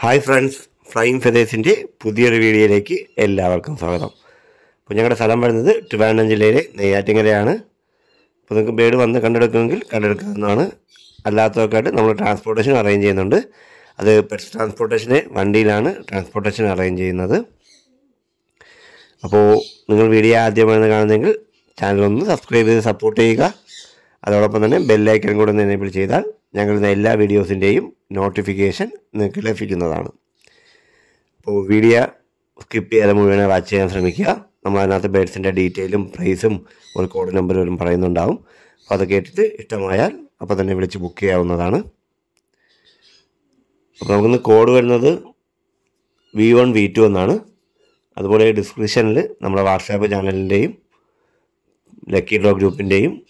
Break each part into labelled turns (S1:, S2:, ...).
S1: Hi friends flying ഫെതേഴ്സിന്റെ പുതിയൊരു വീഡിയോയിലേക്ക് എല്ലാവർക്കും സ്വാഗതം. അപ്പോൾ ഞങ്ങളുടെ സ്ഥലം വരുന്നത് ട്രിവാൻഡ്രം ജില്ലയിലെ നെയ്യാറ്റിങ്ങരയാണ് അപ്പോൾ നിങ്ങൾക്ക് ബേഡ് വന്ന് കണ്ടെടുക്കുമെങ്കിൽ കണ്ടെടുക്കാവുന്നതാണ്. അല്ലാത്തവർക്കായിട്ട് നമ്മൾ ട്രാൻസ്പോർട്ടേഷൻ അറേഞ്ച് ചെയ്യുന്നുണ്ട്. അത് പെറ്റ്സ് ട്രാൻസ്പോർട്ടേഷനെ വണ്ടിയിലാണ് ട്രാൻസ്പോർട്ടേഷൻ അറേഞ്ച് ചെയ്യുന്നത്. അപ്പോൾ നിങ്ങൾ വീഡിയോ ആദ്യമായിരുന്നു കാണുന്നതെങ്കിൽ ചാനൽ ഒന്ന് സബ്സ്ക്രൈബ് ചെയ്ത് സപ്പോർട്ട് ചെയ്യുക. അതോടൊപ്പം തന്നെ ബെല്ലൈക്കൺ കൂടെ ഒന്ന് എനേബിൾ ചെയ്താൽ ഞങ്ങളുടെ എല്ലാ വീഡിയോസിന്റെയും നോട്ടിഫിക്കേഷൻ നിങ്ങൾക്ക് ലഭിക്കുന്നതാണ്. അപ്പോൾ വീഡിയോ സ്കിപ്പ് ചെയ്യാതെ മുഴുവൻ വാച്ച് ചെയ്യാൻ ശ്രമിക്കുക. നമ്മൾ അതിനകത്ത് ബേഡ്സിന്റെ ഡീറ്റെയിലും പ്രൈസും ഒരു കോഡ് നമ്പറും പറയുന്നുണ്ടാവും. അപ്പോൾ അത് കേട്ടിട്ട് ഇഷ്ടമായാൽ അപ്പോൾ തന്നെ വിളിച്ച് ബുക്ക് ചെയ്യാവുന്നതാണ്. അപ്പോൾ നമുക്കിന്ന് കോഡ് വരുന്നത് വി വൺ വി ടു എന്നാണ്. അതുപോലെ ഡിസ്ക്രിപ്ഷനിൽ നമ്മുടെ വാട്സാപ്പ് ചാനലിന്റെയും ലക്കി ഡ്രോ ഗ്രൂപ്പിന്റെയും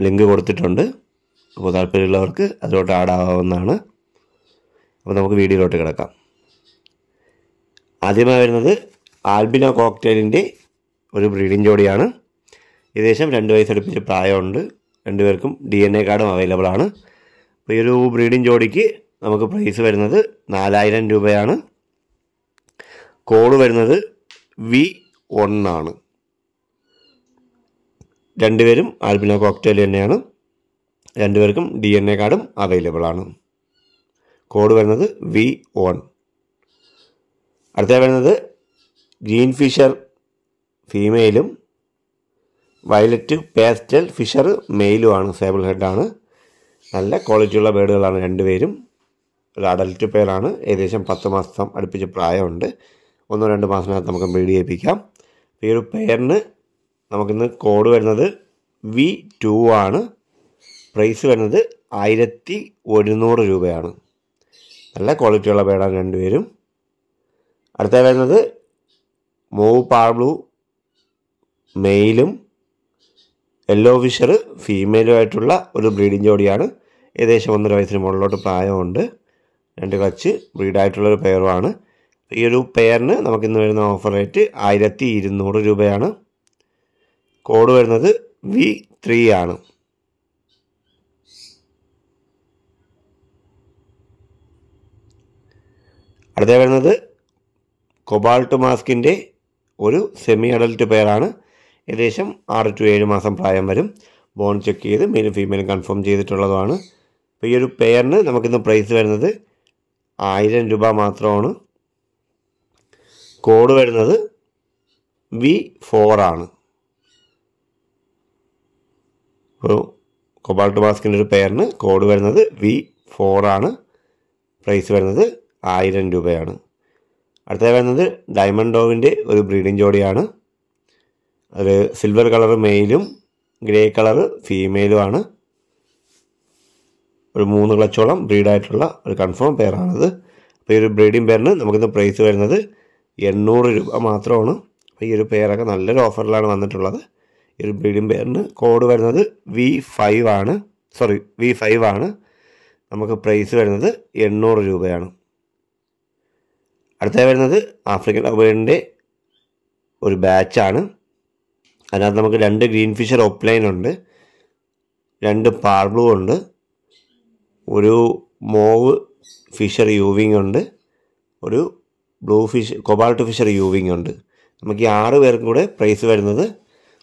S1: ലിങ്ക് കൊടുത്തിട്ടുണ്ട്. അപ്പോൾ താല്പര്യമുള്ളവർക്ക് അതിലോട്ട് ആഡ് ആവാവുന്നതാണ്. അപ്പോൾ നമുക്ക് വീഡിയോയിലോട്ട് കിടക്കാം. ആദ്യമായി വരുന്നത് ആൽബിനോ കോക്ടെയിലിന്റെ ഒരു ബ്രീഡിംഗ് ജോഡിയാണ്. ഏകദേശം രണ്ട് വയസ്സടുപ്പിച്ച് പ്രായമുണ്ട്. രണ്ടുപേർക്കും ഡി എൻ എ കാർഡും അവൈലബിൾ ആണ്. അപ്പോൾ ഈ ഒരു ബ്രീഡിംഗ് ജോഡിക്ക് നമുക്ക് പ്രൈസ് വരുന്നത് നാലായിരം രൂപയാണ്. കോഡ് വരുന്നത് വി ഒന്നാണ് രണ്ടുപേരും ആൽബിനോ കോക്ടെയിൽ തന്നെയാണ്. രണ്ടുപേർക്കും ഡി എൻ എ കാർഡും അവൈലബിൾ ആണ്. കോഡ് വരുന്നത് വി ഓൺ അടുത്ത വരുന്നത് ഗ്രീൻ ഫിഷർ ഫീമെയിലും വയലറ്റ് പേസ്റ്റൽ ഫിഷർ മെയിലുമാണ് സേബിൾ ഹെഡാണ് നല്ല ക്വാളിറ്റിയുള്ള ബേഡുകളാണ് രണ്ടുപേരും. ഒരു അഡൽറ്റ് പേരാണ് ഏകദേശം പത്ത് മാസം അടുപ്പിച്ച് പ്രായമുണ്ട്. ഒന്നോ രണ്ട് മാസത്തിനകത്ത് നമുക്ക് ബ്രീഡ് ചെയ്യിപ്പിക്കാം. ഈ ഒരു പേരിന് നമുക്കിന്ന് കോഡ് വരുന്നത് വി ടു ആണ്. പ്രൈസ് വരുന്നത് ആയിരത്തി ഒരുന്നൂറ് രൂപയാണ്. നല്ല ക്വാളിറ്റിയുള്ള പേടാണ് രണ്ടുപേരും. അടുത്ത വരുന്നത് മൂവ് പാർബ്ലൂ മെയിലും യെല്ലോ ഫിഷർ ഫീമെയിലുമായിട്ടുള്ള ഒരു ബ്രീഡിംഗ് ജോഡിയാണ്. ഏകദേശം ഒന്നര വയസ്സിന് മുകളിലോട്ട് പ്രായമുണ്ട്. രണ്ട് കച്ച് ബ്രീഡായിട്ടുള്ളൊരു പെയറുമാണ് ഈ ഒരു പെയറിന് നമുക്കിന്ന് വരുന്ന ഓഫർ റേറ്റ് ആയിരത്തി ഇരുന്നൂറ് രൂപയാണ്. കോഡ് വരുന്നത് വി ത്രീ ആണ്. അടുത്ത വരുന്നത് കൊബാൾട്ട് മാസ്കിന്റെ ഒരു സെമി അഡൽട്ട് പെയറാണ് ഏകദേശം ആറ് ടു ഏഴ് മാസം പ്രായം വരും. ബോൺ ചെക്ക് ചെയ്ത് മെയിലും ഫീമെയിലും കൺഫേം ചെയ്തിട്ടുള്ളതാണ്. അപ്പോൾ ഈ ഒരു പെയറിന് നമുക്കിന്ന് പ്രൈസ് വരുന്നത് ആയിരം രൂപ മാത്രമാണ്. കോഡ് വരുന്നത് വി ഫോറാണ് ഇപ്പോൾ കൊബാൾട്ട് മാസ്കിന്റെ ഒരു പെയറിന് കോഡ് വരുന്നത് വി ഫോറാണ് പ്രൈസ് വരുന്നത് ആയിരം രൂപയാണ്. അടുത്ത വരുന്നത് ഡയമണ്ട് ഡോവിന്റെ ഒരു ബ്രീഡിംഗ് ജോഡിയാണ്. അത് സിൽവർ കളർ മെയിലും ഗ്രേ കളർ ഫീമെയിലുമാണ്. ഒരു മൂന്ന് ക്ലച്ചോളം ബ്രീഡായിട്ടുള്ള ഒരു കൺഫേം പെയറാണിത് അപ്പോൾ ഈ ഒരു ബ്രീഡിംഗ് പെയറിന് നമുക്കിന്ന് പ്രൈസ് വരുന്നത് എണ്ണൂറ് രൂപ മാത്രമാണ്. അപ്പോൾ ഈ ഒരു പെയറൊക്കെ നല്ലൊരു ഓഫറിലാണ് വന്നിട്ടുള്ളത്. ഈ ഒരു ബ്രീഡിംഗ് പെയറിന് കോഡ് വരുന്നത് വി ഫൈവ് ആണ്. സോറി വി ഫൈവ് ആണ്. നമുക്ക് പ്രൈസ് വരുന്നത് എണ്ണൂറ് രൂപയാണ്. അടുത്ത വരുന്നത് ആഫ്രിക്കൻ അബേഡിന്റെ ഒരു ബാച്ചാണ്. അതിനകത്ത് നമുക്ക് രണ്ട് ഗ്രീൻ ഫിഷർ ഓപ്ലൈൻ ഉണ്ട് രണ്ട് പാർബ്ലൂ ഉണ്ട് ഒരു മോവ് ഫിഷർ യൂവിങ് ഉണ്ട് ഒരു blue fish cobalt Fischer euwing ഉണ്ട്. നമുക്ക് ഈ ആറ് പേർക്കും കൂടെ പ്രൈസ് വരുന്നത്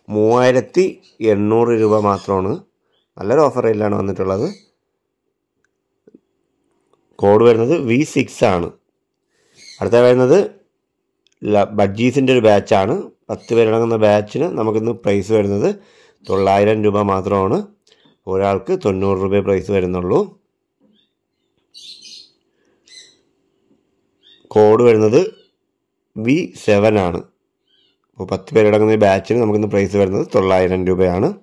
S1: മൂവായിരത്തി എണ്ണൂറ് രൂപ മാത്രമാണ്. നല്ലൊരു ഓഫർ റേറ്റിലാണ് വന്നിട്ടുള്ളത്. കോഡ് വരുന്നത് വി സിക്സ് ആണ്. അടുത്ത വരുന്നത് ബഡ്ജീസിന്റെ ഒരു ബാച്ചാണ്. പത്ത് പേരടങ്ങുന്ന ബാച്ചിന് നമുക്കിന്ന് പ്രൈസ് വരുന്നത് തൊള്ളായിരം രൂപ മാത്രമാണ്. ഒരാൾക്ക് തൊണ്ണൂറ് രൂപ പ്രൈസ് വരുന്നുള്ളൂ. കോഡ് വരുന്നത് വി സെവൻ ആണ്. അപ്പോൾ പത്ത് പേരടങ്ങുന്ന ബാച്ചിന് നമുക്കിന്ന് പ്രൈസ് വരുന്നത് തൊള്ളായിരം രൂപയാണ്.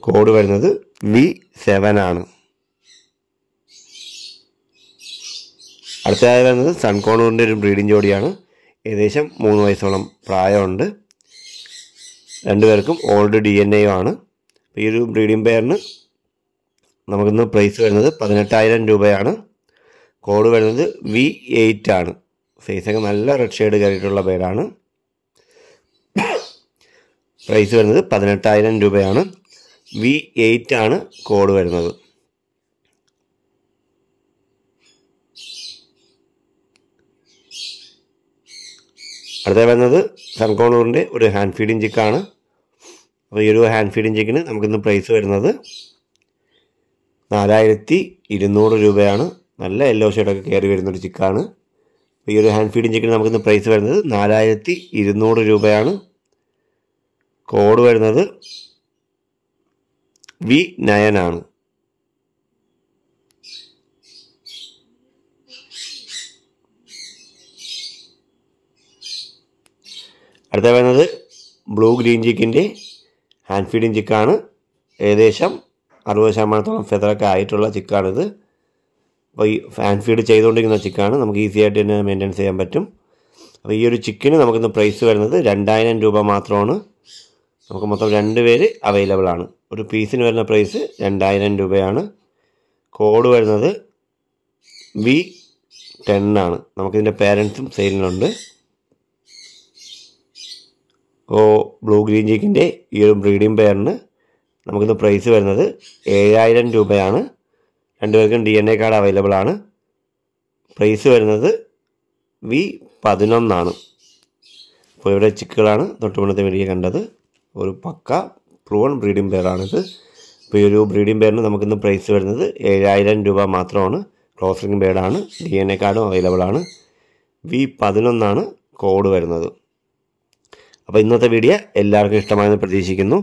S1: കോഡ് വരുന്നത് വി സെവൻ ആണ്. അടുത്തതായി വരുന്നത് സൺകോണൂറിന്റെ ഒരു ബ്രീഡിംഗ് ജോഡിയാണ്. ഏകദേശം മൂന്ന് വയസ്സോളം പ്രായമുണ്ട്. രണ്ടുപേർക്കും ഓൾഡ് ഡി എൻ എയും ആണ് ഈ ഒരു ബ്രീഡിംഗ് പെയറിന് നമുക്കിന്ന് പ്രൈസ് വരുന്നത് പതിനെട്ടായിരം രൂപയാണ്. കോഡ് വരുന്നത് വി എയ്റ്റ് ആണ്. ഫേസൊക്കെ നല്ല റെഡ് ഷെയ്ഡ് കയറിയിട്ടുള്ള പേരാണ് പ്രൈസ് വരുന്നത് പതിനെട്ടായിരം രൂപയാണ്. വി എയ്റ്റ് ആണ് കോഡ് വരുന്നത്. അടുത്ത വരുന്നത് സൺകോണൂറിന്റെ ഒരു ഹാൻഡ് ഫീഡിങ് ചിക്കാണ് അപ്പോൾ ഈ ഒരു ഹാൻഡ് ഫീഡിങ് ചിക്കിന് നമുക്കിന്ന് പ്രൈസ് വരുന്നത് നാലായിരത്തി ഇരുന്നൂറ് രൂപയാണ്. നല്ല യെല്ലോ ഷെയ്ഡൊക്കെ കയറി വരുന്നൊരു ചിക്കാണ് ഈ ഒരു ഹാൻഡ് ഫീഡിങ് ചിക്കിന് നമുക്കിന്ന് പ്രൈസ് വരുന്നത് നാലായിരത്തി ഇരുന്നൂറ് രൂപയാണ്. കോഡ് വരുന്നത് വി നയൻ അടുത്ത വരുന്നത് ബ്ലൂ ഗ്രീൻ ചിക്കിന്റെ ഹാൻഡ് ഫീഡിങ് ചിക്കാണ് ഏകദേശം അറുപത് ശതമാനത്തോളം ഫെതറൊക്കെ ആയിട്ടുള്ള ചിക്കാണിത് അപ്പോൾ ഈ ഹാൻഡ് ഫീഡ് ചെയ്തുകൊണ്ടിരിക്കുന്ന ചിക്കാണ് നമുക്ക് ഈസി ആയിട്ട് തന്നെ മെയിന്റെയിൻസ് ചെയ്യാൻ പറ്റും. അപ്പോൾ ഈ ഒരു ചിക്കിന് നമുക്കിന്ന് പ്രൈസ് വരുന്നത് രണ്ടായിരം രൂപ മാത്രമാണ്. നമുക്ക് മൊത്തം രണ്ട് പേര് അവൈലബിൾ ആണ്. ഒരു പീസിന് വരുന്ന പ്രൈസ് രണ്ടായിരം രൂപയാണ്. കോഡ് വരുന്നത് വി ടെൻ ആണ്. നമുക്കിതിന്റെ പേരൻസും സെയിലിനുണ്ട് അപ്പോൾ ബ്ലൂ ഗ്രീൻ ചിക്കിന്റെ ഈ ഒരു ബ്രീഡിംഗ് പെയറിന് നമുക്കിത് പ്രൈസ് വരുന്നത് ഏഴായിരം രൂപയാണ്. രണ്ടുപേർക്കും D N A card available ആണ്. പ്രൈസ് വരുന്നത് വി പതിനൊന്നാണ്. അപ്പോൾ ഇവിടെ ചിക്കുകളാണ് തൊട്ടുപണത്തെ വീഡിയോ കണ്ടത്. ഒരു പക്ക പ്രൂവൺ ബ്രീഡിംഗ് പെയറാണിത് അപ്പോൾ ഈ ഒരു ബ്രീഡിംഗ് പെയറിന് നമുക്കിന്ന് പ്രൈസ് വരുന്നത് ഏഴായിരം രൂപ മാത്രമാണ്. ക്ലോസിംഗ് ബേഡാണ് ഡി എൻ എ കാർഡും അവൈലബിൾ ആണ്. വി പതിനൊന്നാണ് കോഡ് വരുന്നത്. അപ്പോൾ ഇന്നത്തെ വീഡിയോ എല്ലാവർക്കും ഇഷ്ടമായെന്ന് പ്രതീക്ഷിക്കുന്നു.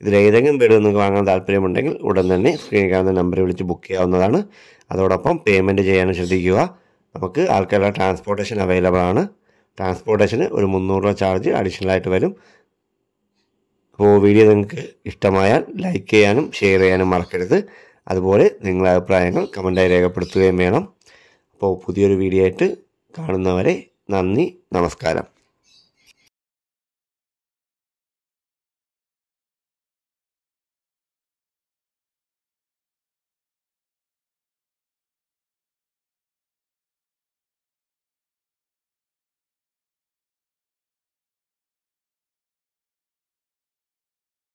S1: ഇതിൽ ഏതെങ്കിലും ബേഡ് നിങ്ങൾക്ക് വാങ്ങാൻ താല്പര്യമുണ്ടെങ്കിൽ ഉടൻ തന്നെ സ്ക്രീനിൽ കാണുന്ന നമ്പർ വിളിച്ച് ബുക്ക് ചെയ്യാവുന്നതാണ്. അതോടൊപ്പം പേയ്മെന്റ് ചെയ്യാനും ശ്രദ്ധിക്കുക. നമുക്ക് ആൾക്കാരുടെ ട്രാൻസ്പോർട്ടേഷൻ അവൈലബിൾ ആണ്. ട്രാൻസ്പോർട്ടേഷന് ഒരു മുന്നൂറ് രൂപ ചാർജ് അഡീഷണൽ ആയിട്ട് വരും. അപ്പോൾ വീഡിയോ നിങ്ങൾക്ക് ഇഷ്ടമായാൽ ലൈക്ക് ചെയ്യാനും ഷെയർ ചെയ്യാനും മറക്കരുത്. അതുപോലെ നിങ്ങളുടെ അഭിപ്രായങ്ങൾ കമന്റായി രേഖപ്പെടുത്തുകയും വേണം. അപ്പോൾ പുതിയൊരു വീഡിയോ ആയിട്ട് കാണുന്നവരെ നന്ദി നമസ്കാരം.